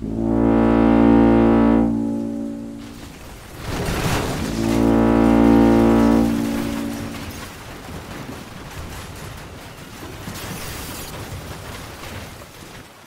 you